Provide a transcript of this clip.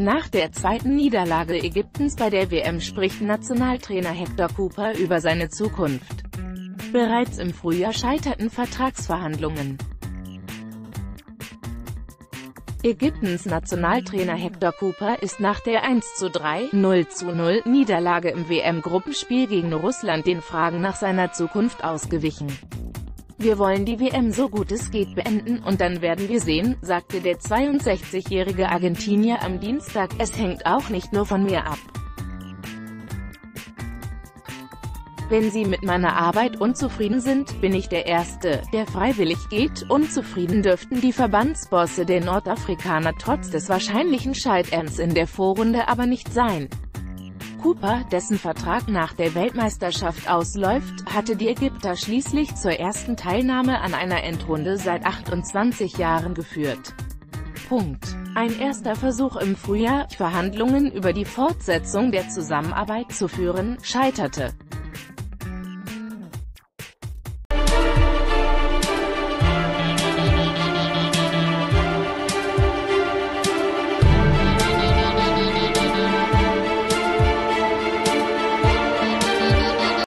Nach der zweiten Niederlage Ägyptens bei der WM spricht Nationaltrainer Hector Cooper über seine Zukunft. Bereits im Frühjahr scheiterten Vertragsverhandlungen. Ägyptens Nationaltrainer Hector Cooper ist nach der 1:3, 0:0 Niederlage im WM-Gruppenspiel gegen Russland den Fragen nach seiner Zukunft ausgewichen. Wir wollen die WM so gut es geht beenden und dann werden wir sehen, sagte der 62-jährige Argentinier am Dienstag, es hängt auch nicht nur von mir ab. Wenn Sie mit meiner Arbeit unzufrieden sind, bin ich der Erste, der freiwillig geht. Unzufrieden dürften die Verbandsbosse der Nordafrikaner trotz des wahrscheinlichen Scheiterns in der Vorrunde aber nicht sein. Cooper, dessen Vertrag nach der Weltmeisterschaft ausläuft, hatte die Ägypter schließlich zur ersten Teilnahme an einer Endrunde seit 28 Jahren geführt. Punkt. Ein erster Versuch im Frühjahr, Verhandlungen über die Fortsetzung der Zusammenarbeit zu führen, scheiterte.